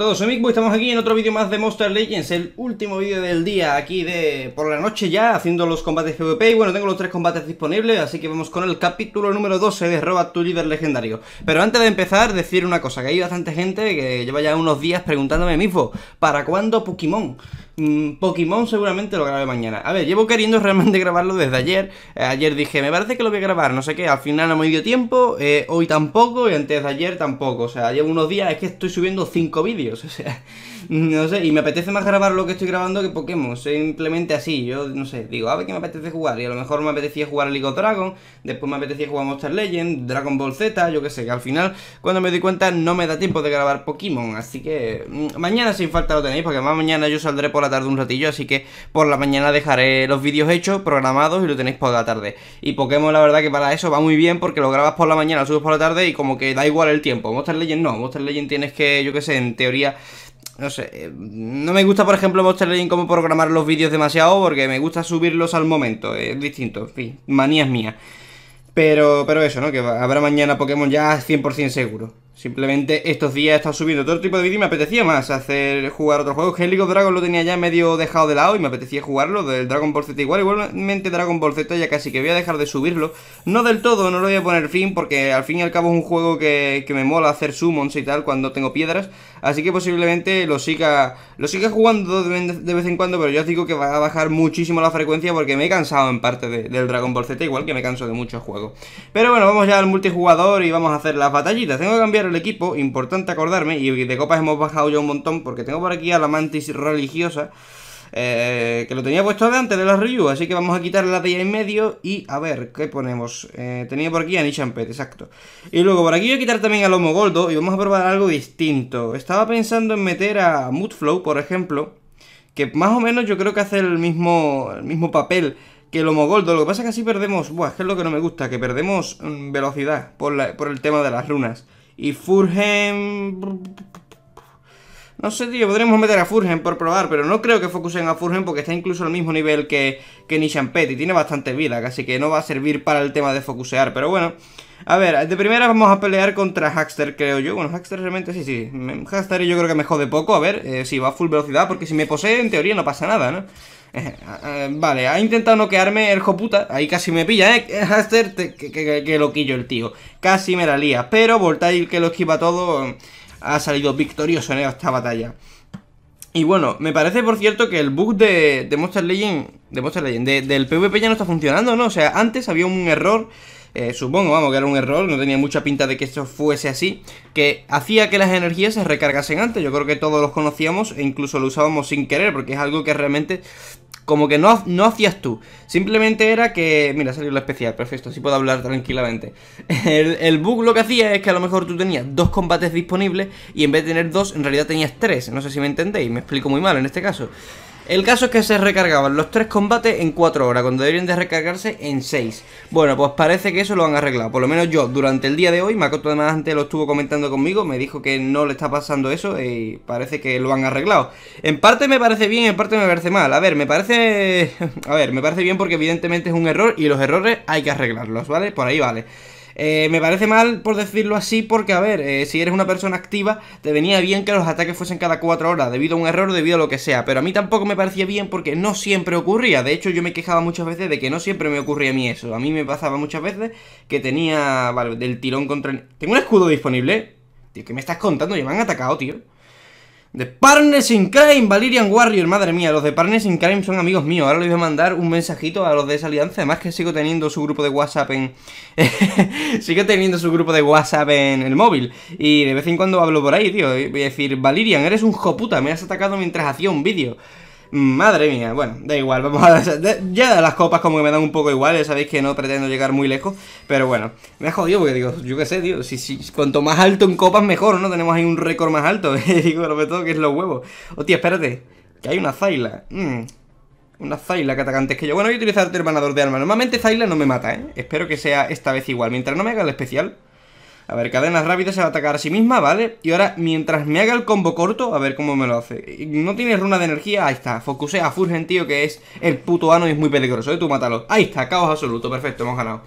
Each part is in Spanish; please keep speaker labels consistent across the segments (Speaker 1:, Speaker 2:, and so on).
Speaker 1: todos, soy Mick, estamos aquí en otro vídeo más de Monster Legends, el último vídeo del día aquí de por la noche ya, haciendo los combates PvP y bueno, tengo los tres combates disponibles, así que vamos con el capítulo número 12 de Roba tu líder legendario. Pero antes de empezar, decir una cosa, que hay bastante gente que lleva ya unos días preguntándome mismo, ¿para cuándo Pokémon? Mm, Pokémon seguramente lo grabe mañana. A ver, llevo queriendo realmente grabarlo desde ayer. Eh, ayer dije, me parece que lo voy a grabar, no sé qué. Al final no me dio tiempo. Eh, hoy tampoco y antes de ayer tampoco. O sea, llevo unos días, es que estoy subiendo 5 vídeos. O sea, no sé. Y me apetece más grabar lo que estoy grabando que Pokémon. Simplemente así. Yo no sé, digo, a ver qué me apetece jugar. Y a lo mejor me apetecía jugar League of Dragons. Después me apetecía jugar Monster Legend, Dragon Ball Z, yo qué sé. Que al final, cuando me doy cuenta, no me da tiempo de grabar Pokémon. Así que mm, mañana sin falta lo tenéis, porque más mañana yo saldré por la tarde un ratillo, así que por la mañana dejaré los vídeos hechos, programados y lo tenéis por la tarde. Y Pokémon la verdad que para eso va muy bien porque lo grabas por la mañana, lo subes por la tarde y como que da igual el tiempo. Monster Legend no, Monster Legend tienes que, yo que sé, en teoría no sé, eh, no me gusta por ejemplo Monster Legend como programar los vídeos demasiado porque me gusta subirlos al momento, es distinto, en fin, manías mías. Pero, pero eso, ¿no? Que habrá mañana Pokémon ya 100% seguro. Simplemente estos días he estado subiendo todo tipo de vídeos y me apetecía más hacer jugar otros juegos. Que League of Dragons lo tenía ya medio dejado de lado y me apetecía jugarlo. Del Dragon Ball Z igual. Igualmente Dragon Ball Z ya casi que voy a dejar de subirlo. No del todo, no lo voy a poner fin porque al fin y al cabo es un juego que, me mola hacer summons y tal cuando tengo piedras. Así que posiblemente lo siga, lo siga jugando de, vez en cuando, pero yo os digo que va a bajar muchísimo la frecuencia porque me he cansado en parte del Dragon Ball Z, igual que me canso de muchos juegos. Pero bueno, vamos ya al multijugador y vamos a hacer las batallitas. Tengo que cambiar el equipo, importante acordarme, y de copas hemos bajado ya un montón, porque tengo por aquí a la mantis religiosa, eh, que lo tenía puesto de antes de la review, así que vamos a quitarle la de en medio y a ver, ¿qué ponemos? Eh, tenía por aquí a Nishampet, exacto. Y luego por aquí voy a quitar también a Lomo Goldo y vamos a probar algo distinto. Estaba pensando en meter a Moodflow, por ejemplo, que más o menos yo creo que hace el mismo, el mismo papel que el Homogoldo. Lo que pasa es que así perdemos, buah, es que es lo que no me gusta, que perdemos mm, velocidad por, por el tema de las runas. Y Furgen... No sé, tío, podríamos meter a Furgen por probar, pero no creo que focusen a Furgen porque está incluso al mismo nivel que, que Nishampet y tiene bastante vida, así que no va a servir para el tema de focusear, pero bueno... A ver, de primera vamos a pelear contra Hackster, creo yo. Bueno, Hackster realmente sí, sí. Hackster yo creo que me jode poco. A ver, eh, si va a full velocidad, porque si me posee, en teoría no pasa nada, ¿no? Eh, vale, ha intentado noquearme el joputa. Ahí casi me pilla, ¿eh? Haster, que, que, loquillo el tío. Casi me la lía. Pero Voltaire, que lo esquiva todo, ha salido victorioso en esta batalla. Y bueno, me parece por cierto que el bug de, de Monster Legend, de Monster Legend, del PvP ya no está funcionando, ¿no? O sea, antes había un error eh, supongo, vamos, que era un error, no tenía mucha pinta de que esto fuese así, que hacía que las energías se recargasen antes, yo creo que todos los conocíamos e incluso lo usábamos sin querer, porque es algo que realmente como que no, no hacías tú, simplemente era que, mira, salió lo especial, perfecto, así puedo hablar tranquilamente. El, el bug lo que hacía es que a lo mejor tú tenías dos combates disponibles y en vez de tener dos, en realidad tenías tres, no sé si me entendéis, me explico muy mal en este caso. El caso es que se recargaban los tres combates en 4 horas, cuando deberían de recargarse en 6. Bueno, pues parece que eso lo han arreglado. Por lo menos yo, durante el día de hoy, Makoto además antes lo estuvo comentando conmigo, me dijo que no le está pasando eso y parece que lo han arreglado. En parte me parece bien, en parte me parece mal. A ver, me parece... A ver, me parece bien porque evidentemente es un error y los errores hay que arreglarlos, ¿vale? Por ahí vale. Eh, me parece mal por decirlo así porque, a ver, eh, si eres una persona activa, te venía bien que los ataques fuesen cada 4 horas, debido a un error debido a lo que sea. Pero a mí tampoco me parecía bien porque no siempre ocurría. De hecho, yo me quejaba muchas veces de que no siempre me ocurría a mí eso. A mí me pasaba muchas veces que tenía, vale, del tirón contra... Tengo un escudo disponible. Tío, ¿qué me estás contando? Ya me han atacado, tío. De Partners in Crime, Valerian Warrior, madre mía, los de Partners in Crime son amigos míos. Ahora les voy a mandar un mensajito a los de esa alianza. Además que sigo teniendo su grupo de WhatsApp en... sigo teniendo su grupo de WhatsApp en el móvil. Y de vez en cuando hablo por ahí, tío. Voy a decir, Valerian, eres un joputa, me has atacado mientras hacía un vídeo. Madre mía, bueno, da igual, vamos a... Ya las copas como que me dan un poco igual, sabéis que no pretendo llegar muy lejos, pero bueno, me ha jodido porque digo, yo qué sé, tío, si, si, cuanto más alto en copas mejor, ¿no? Tenemos ahí un récord más alto, digo, sobre todo que es los huevos. Hostia, espérate, que hay una Zaila, mm, una Zaila que atacante que yo. Bueno, voy a utilizar el hermanador de alma, normalmente Zaila no me mata, ¿eh? Espero que sea esta vez igual, mientras no me haga el especial... A ver, cadenas rápidas se va a atacar a sí misma, ¿vale? Y ahora, mientras me haga el combo corto, a ver cómo me lo hace. No tiene runa de energía, ahí está. Focusea a Furgen, tío, que es el puto ano y es muy peligroso, ¿eh? Tú mátalo. Ahí está, caos absoluto, perfecto, hemos ganado.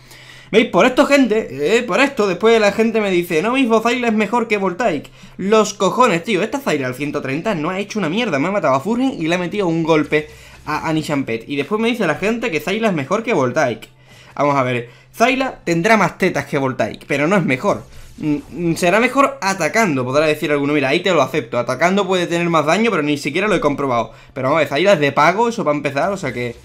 Speaker 1: ¿Veis? Por esto, gente, eh, por esto, después la gente me dice, no, mismo Zyla es mejor que Voltaic. Los cojones, tío, esta Zyla al 130 no ha hecho una mierda, me ha matado a Furgen y le ha metido un golpe a Anishampet. Y después me dice la gente que Zyla es mejor que Voltaic. Vamos a ver, Zyla tendrá más tetas que Voltaic, pero no es mejor. Mm, mm, será mejor atacando, podrá decir alguno. Mira, ahí te lo acepto. Atacando puede tener más daño, pero ni siquiera lo he comprobado. Pero vamos a ver, Zyla es de pago, eso va a empezar, o sea que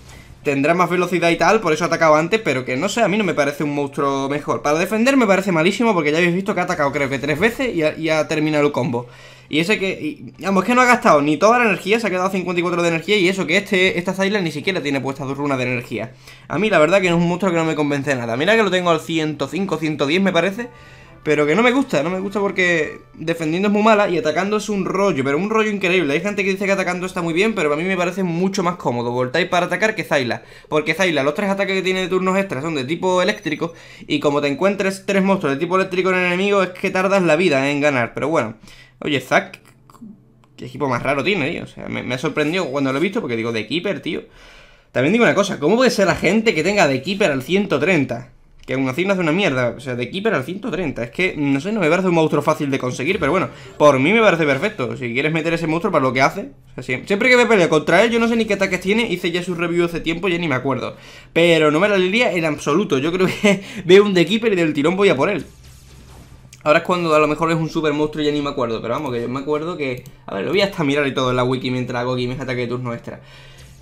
Speaker 1: tendrá más velocidad y tal, por eso ha atacado antes, pero que no sé, a mí no me parece un monstruo mejor. Para defender me parece malísimo, porque ya habéis visto que ha atacado creo que tres veces y ha, terminado el combo. Y ese que, y, vamos, que no ha gastado ni toda la energía, se ha quedado 54 de energía y eso que este, esta Zyla ni siquiera tiene puestas dos runas de energía. A mí la verdad que no es un monstruo que no me convence nada. Mira que lo tengo al 105, 110 me parece, pero que no me gusta, no me gusta porque defendiendo es muy mala y atacando es un rollo, pero un rollo increíble. Hay gente que dice que atacando está muy bien, pero a mí me parece mucho más cómodo Voltaic para atacar que Zyla. Porque Zyla, los tres ataques que tiene de turnos extras son de tipo eléctrico y como te encuentres tres monstruos de tipo eléctrico en el enemigo es que tardas la vida en ganar. Pero bueno, oye, Zack, qué equipo más raro tiene, tío. O sea, me, me ha sorprendido cuando lo he visto porque digo, de Keeper, tío. También digo una cosa, ¿cómo puede ser la gente que tenga de Keeper al 130? Que aún así no hace una mierda. O sea, de Keeper al 130. Es que, no sé, no me parece un monstruo fácil de conseguir. Pero bueno, por mí me parece perfecto. Si quieres meter ese monstruo para lo que hace. Siempre que me peleo contra él, yo no sé ni qué ataques tiene. Hice ya su review hace tiempo, ya ni me acuerdo. Pero no me la liría en absoluto. Yo creo que veo un de Keeper y del tirón voy a por él. Ahora es cuando a lo mejor es un super monstruo y ya ni me acuerdo. Pero vamos, que yo me acuerdo que... A ver, lo voy hasta mirar y todo en la wiki mientras hago aquí mis ataques de turno extra.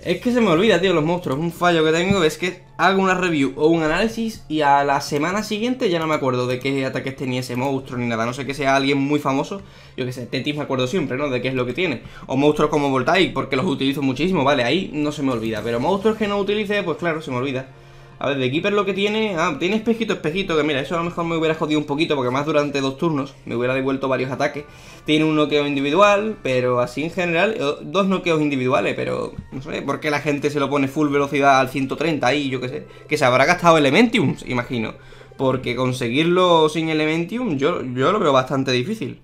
Speaker 1: Es que se me olvida, tío, los monstruos. Un fallo que tengo es que hago una review o un análisis y a la semana siguiente ya no me acuerdo de qué ataques tenía ese monstruo ni nada. No sé que sea alguien muy famoso. Yo que sé, Tetis me acuerdo siempre, ¿no? De qué es lo que tiene. O monstruos como Voltaic, porque los utilizo muchísimo, vale, ahí no se me olvida. Pero monstruos que no utilice, pues claro, se me olvida. A ver, de Keeper lo que tiene... Ah, tiene espejito, espejito, que mira, eso a lo mejor me hubiera jodido un poquito porque más durante dos turnos me hubiera devuelto varios ataques. Tiene un noqueo individual, pero así en general, eh, dos noqueos individuales, pero no sé, ¿por qué la gente se lo pone full velocidad al 130 ahí, yo qué sé? Que se habrá gastado Elementium, imagino. Porque conseguirlo sin Elementium yo, yo lo veo bastante difícil.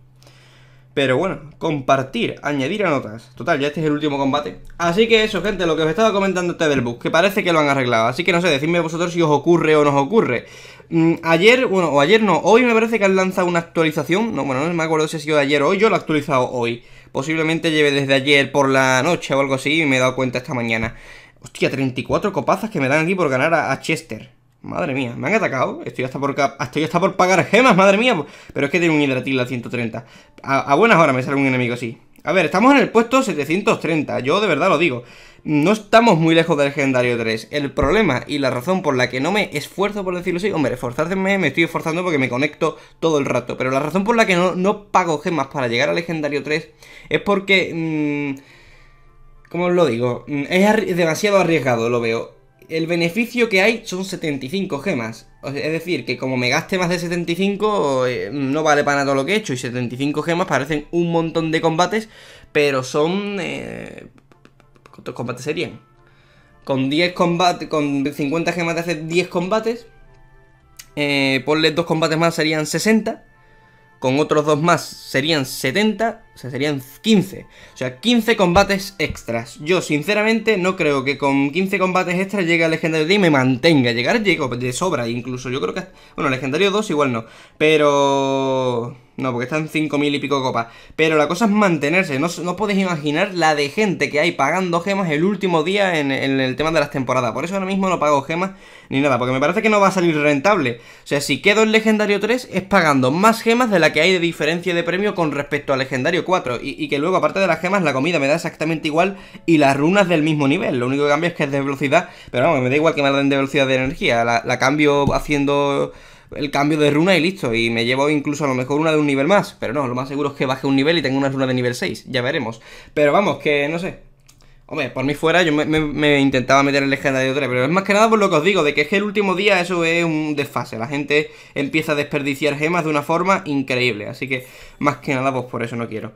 Speaker 1: Pero bueno, compartir, añadir a notas. Total, ya este es el último combate. Así que eso, gente, lo que os estaba comentando este del bug, que parece que lo han arreglado. Así que no sé, decidme vosotros si os ocurre o no os ocurre. Mm, ayer, bueno, o ayer no, hoy me parece que han lanzado una actualización. No, bueno, no me acuerdo si ha sido ayer o hoy, yo lo he actualizado hoy. Posiblemente lleve desde ayer por la noche o algo así y me he dado cuenta esta mañana. Hostia, 34 copazas que me dan aquí por ganar a Chester. Madre mía, me han atacado. Estoy hasta por, estoy hasta por pagar gemas, madre mía. Pero es que tiene un hidratil a 130. A, buenas horas me sale un enemigo así. A ver, estamos en el puesto 730. Yo de verdad lo digo. No estamos muy lejos del legendario 3. El problema y la razón por la que no me esfuerzo, por decirlo así, hombre, esforzarme me estoy esforzando porque me conecto todo el rato. Pero la razón por la que no, pago gemas para llegar al legendario 3 es porque... Mmm, ¿Cómo os lo digo? Mm, es demasiado arriesgado, lo veo el beneficio que hay son 75 gemas. Es decir, que como me gaste más de 75, eh, no vale para nada lo que he hecho. Y 75 gemas parecen un montón de combates, pero son... Eh, ¿Cuántos combates serían? Con 10 combates, con 50 gemas de hacer 10 combates. Eh, ponle dos combates más serían 60 con otros dos más serían 70, o sea, serían 15. O sea, 15 combates extras. Yo, sinceramente, no creo que con 15 combates extras llegue al Legendario 3 y me mantenga. Llegar llego de sobra, incluso. Yo creo que... Bueno, Legendario 2 igual no. Pero... No, porque están 5.000 y pico copas. Pero la cosa es mantenerse. No, no podéis imaginar la de gente que hay pagando gemas el último día en, el tema de las temporadas. Por eso ahora mismo no pago gemas ni nada. Porque me parece que no va a salir rentable. O sea, si quedo en Legendario 3 es pagando más gemas de la que hay de diferencia de premio con respecto al Legendario 4. Y, que luego, aparte de las gemas, la comida me da exactamente igual y las runas del mismo nivel. Lo único que cambia es que es de velocidad. Pero vamos, me da igual que me la den de velocidad de energía. la cambio haciendo el cambio de runa y listo. Y me llevo incluso a lo mejor una de un nivel más. Pero no, lo más seguro es que baje un nivel y tenga una runa de nivel 6. Ya veremos. Pero vamos, que no sé. Hombre, por mí fuera yo me, intentaba meter el legendario 3, pero es más que nada por lo que os digo, de que es que el último día eso es un desfase. La gente empieza a desperdiciar gemas de una forma increíble. Así que más que nada, pues por eso no quiero.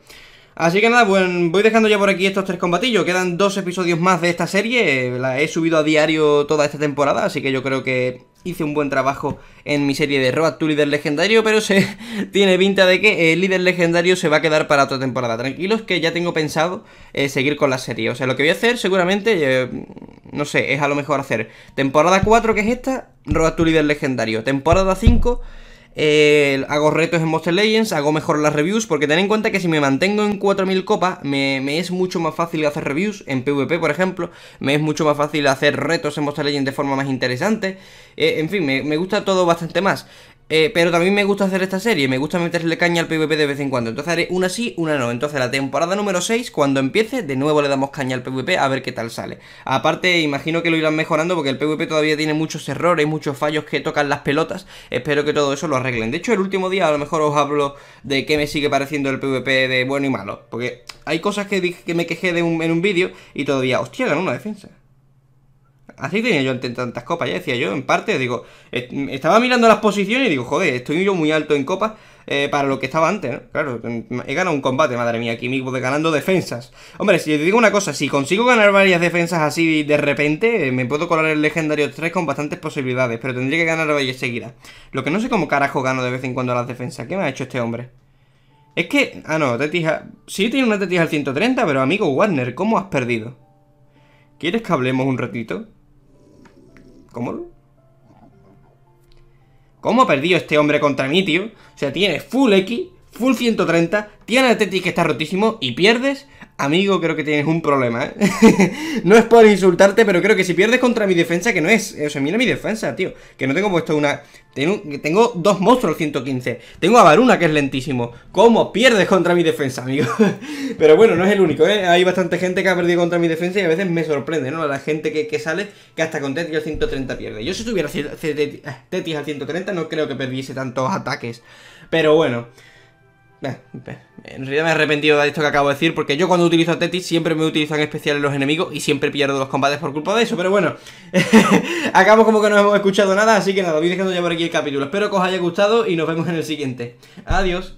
Speaker 1: Así que nada, pues voy dejando ya por aquí estos tres combatillos. Quedan dos episodios más de esta serie. La he subido a diario toda esta temporada, así que yo creo que hice un buen trabajo en mi serie de Road to Líder Legendario, pero se tiene pinta de que el líder legendario se va a quedar para otra temporada. Tranquilos que ya tengo pensado eh, seguir con la serie. O sea, lo que voy a hacer seguramente, eh, no sé, es a lo mejor hacer temporada 4, que es esta, roba tu líder legendario. Temporada 5, eh, hago retos en Monster Legends, hago mejor las reviews, porque ten en cuenta que si me mantengo en 4000 copas, me, es mucho más fácil hacer reviews, en PvP por ejemplo, me es mucho más fácil hacer retos en Monster Legends de forma más interesante, eh, en fin, me, me gusta todo bastante más. Eh, pero también me gusta hacer esta serie, me gusta meterle caña al PvP de vez en cuando. Entonces haré una sí, una no. Entonces la temporada número 6, cuando empiece, de nuevo le damos caña al PvP a ver qué tal sale. Aparte, imagino que lo irán mejorando porque el PvP todavía tiene muchos errores, muchos fallos que tocan las pelotas. Espero que todo eso lo arreglen. De hecho, el último día a lo mejor os hablo de qué me sigue pareciendo el PvP de bueno y malo. Porque hay cosas que, que me quejé de en un vídeo y todavía, hostia, ganó una defensa. Así tenía yo tantas copas, ya decía yo, en parte, digo, estaba mirando las posiciones y digo, joder, estoy yo muy alto en copas eh, para lo que estaba antes, ¿no? Claro, he ganado un combate, madre mía, aquí mismo de ganando defensas. Hombre, si te digo una cosa, si consigo ganar varias defensas así de repente, me puedo colar el legendario 3 con bastantes posibilidades, pero tendría que ganar varias seguidas. Lo que no sé cómo carajo gano de vez en cuando las defensas. ¿Qué me ha hecho este hombre? Es que, ah no, Tetija, sí tiene una Tetija al 130, pero amigo Warner, ¿cómo has perdido? ¿Quieres que hablemos un ratito? ¿Cómo? ¿Cómo ha perdido este hombre contra mí, tío? O sea, tiene full X, full 130, tiene el Tetis que está rotísimo y pierdes Amigo, creo que tienes un problema, ¿eh? no es por insultarte, pero creo que si pierdes contra mi defensa, que no es... O sea, mira mi defensa, tío. Que no tengo puesto una... Tengo, dos monstruos 115. Tengo a Varuna, que es lentísimo. ¿Cómo pierdes contra mi defensa, amigo? pero bueno, no es el único, ¿eh? Hay bastante gente que ha perdido contra mi defensa y a veces me sorprende, ¿no? La gente que, sale que hasta con Tetis al 130 pierde. Yo si tuviera Tetis al 130 no creo que perdiese tantos ataques. Pero bueno... En realidad me he arrepentido de esto que acabo de decir Porque yo cuando utilizo a Tetis siempre me utilizan especiales los enemigos Y siempre pierdo los combates por culpa de eso Pero bueno, acabamos como que no hemos escuchado nada Así que nada, voy dejando ya por aquí el capítulo. Espero que os haya gustado y nos vemos en el siguiente. Adiós